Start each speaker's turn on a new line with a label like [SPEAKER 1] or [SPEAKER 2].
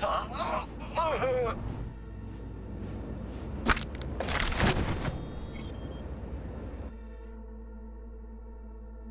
[SPEAKER 1] ハハハハ